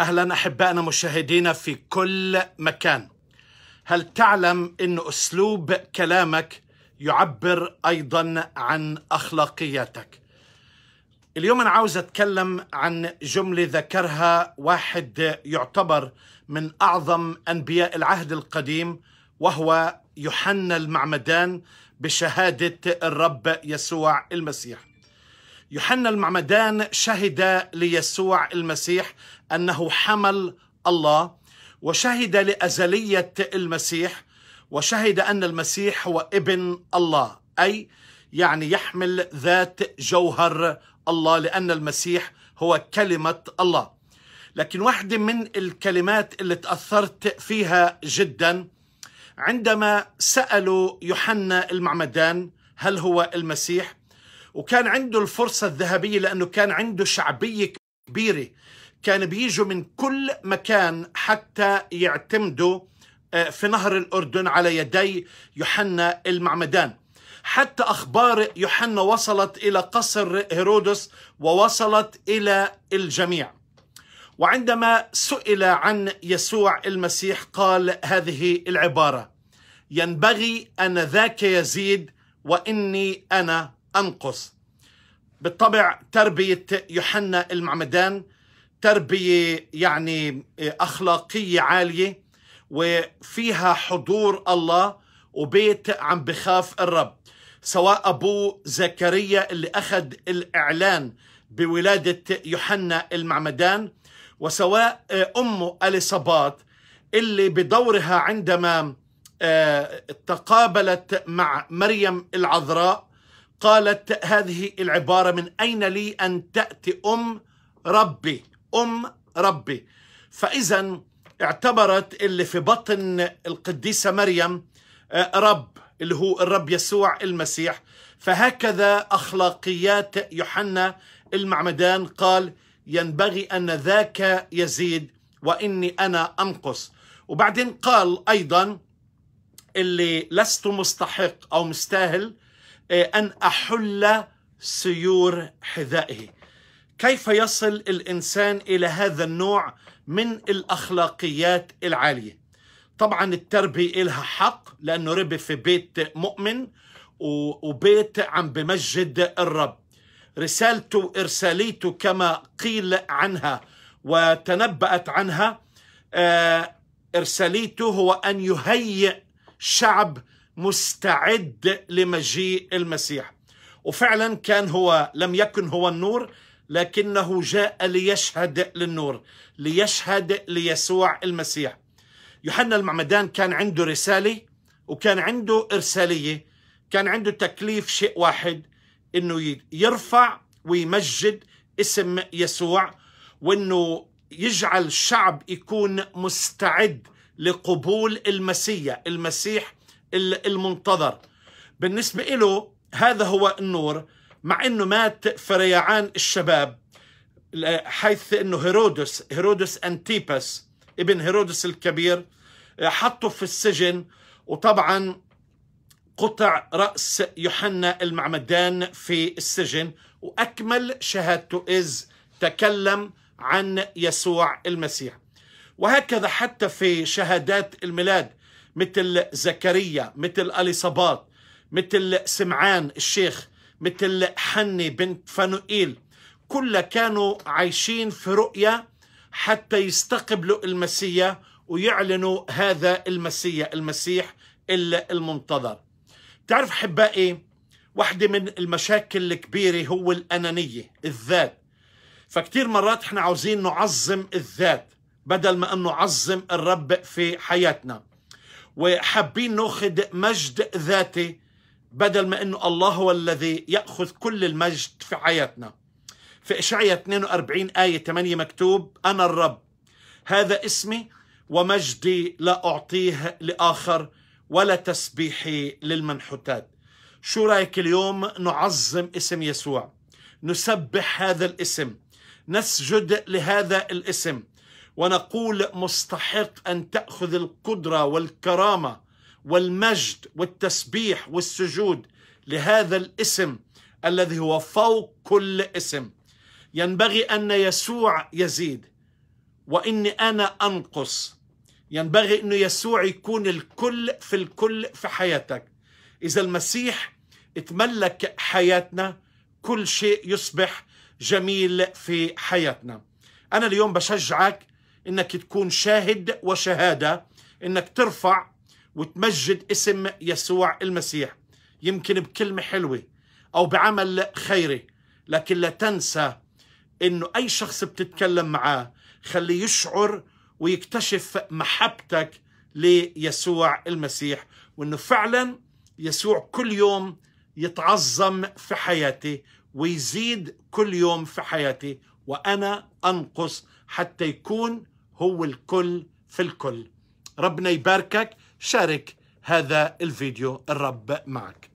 أهلا أحبائنا مشاهدينا في كل مكان. هل تعلم إن أسلوب كلامك يعبر أيضا عن أخلاقياتك؟ اليوم أنا عاوز أتكلم عن جملة ذكرها واحد يعتبر من أعظم أنبياء العهد القديم وهو يوحنا المعمدان بشهادة الرب يسوع المسيح. يوحنا المعمدان شهد ليسوع المسيح أنه حمل الله وشهد لأزلية المسيح وشهد أن المسيح هو ابن الله أي يعني يحمل ذات جوهر الله لأن المسيح هو كلمة الله. لكن واحدة من الكلمات اللي تأثرت فيها جدا عندما سألوا يوحنا المعمدان هل هو المسيح وكان عنده الفرصة الذهبية لأنه كان عنده شعبية كبيرة. كان بيجوا من كل مكان حتى يعتمدوا في نهر الأردن على يدي يوحنا المعمدان. حتى أخبار يوحنا وصلت إلى قصر هيرودس ووصلت إلى الجميع. وعندما سئل عن يسوع المسيح قال هذه العبارة ينبغي أن ذاك يزيد وإني أنا أنقص. بالطبع تربية يوحنا المعمدان تربية يعني أخلاقية عالية وفيها حضور الله وبيت عم بخاف الرب. سواء أبوه زكريا اللي أخذ الإعلان بولادة يوحنا المعمدان وسواء أمه أليصابات اللي بدورها عندما تقابلت مع مريم العذراء قالت هذه العبارة من أين لي أن تأتي أم ربي؟ أم ربي. فإذا اعتبرت اللي في بطن القديسة مريم رب اللي هو الرب يسوع المسيح. فهكذا أخلاقيات يوحنا المعمدان قال ينبغي أن ذاك يزيد وإني أنا أنقص. وبعدين قال أيضا اللي لست مستحق أو مستاهل أن أحل سيور حذائه. كيف يصل الإنسان إلى هذا النوع من الأخلاقيات العالية؟ طبعا التربية إلها حق لأنه ربي في بيت مؤمن وبيت عم بمجد الرب. رسالته إرساليته كما قيل عنها وتنبأت عنها إرساليته هو أن يهيئ شعب مستعد لمجيء المسيح. وفعلا كان هو لم يكن هو النور لكنه جاء ليشهد للنور ليشهد ليسوع المسيح. يوحنا المعمدان كان عنده رسالة وكان عنده إرسالية كان عنده تكليف شيء واحد إنه يرفع ويمجد اسم يسوع وإنه يجعل الشعب يكون مستعد لقبول المسيح. المسيح المنتظر. بالنسبة له هذا هو النور مع أنه مات في ريعان الشباب حيث أنه هيرودس هيرودس أنتيباس ابن هيرودس الكبير حطه في السجن وطبعا قطع رأس يوحنا المعمدان في السجن وأكمل شهادته إذ تكلم عن يسوع المسيح. وهكذا حتى في شهادات الميلاد. مثل زكريا مثل أليصابات مثل سمعان الشيخ مثل حني بنت فانوئيل. كلها كانوا عايشين في رؤية حتى يستقبلوا المسيح ويعلنوا هذا المسيح المسيح المنتظر. تعرف أحبائي واحدة من المشاكل الكبيرة هو الأنانية الذات. فكتير مرات إحنا عاوزين نعظم الذات بدل ما أن نعظم الرب في حياتنا. وحابين ناخذ مجد ذاتي بدل ما إنه الله هو الذي يأخذ كل المجد في حياتنا. في إشعياء 42 آية 8 مكتوب أنا الرب. هذا اسمي ومجدي لا أعطيه لآخر ولا تسبيحي للمنحوتات. شو رأيك اليوم نعظم اسم يسوع؟ نسبح هذا الاسم. نسجد لهذا الاسم. ونقول مستحق أن تأخذ القدرة والكرامة والمجد والتسبيح والسجود لهذا الاسم الذي هو فوق كل اسم. ينبغي أن يسوع يزيد وإني أنا أنقص. ينبغي إنه يسوع يكون الكل في الكل في حياتك. إذا المسيح تملك حياتنا كل شيء يصبح جميل في حياتنا. أنا اليوم بشجعك إنك تكون شاهد وشهادة إنك ترفع وتمجد اسم يسوع المسيح يمكن بكلمة حلوة أو بعمل خيري لكن لا تنسى إنه أي شخص بتتكلم معاه خليه يشعر ويكتشف محبتك ليسوع المسيح وإنه فعلا يسوع كل يوم يتعظم في حياتي ويزيد كل يوم في حياتي. وأنا أنقص حتى يكون هو الكل في الكل. ربنا يباركك. شارك هذا الفيديو. الرب معك.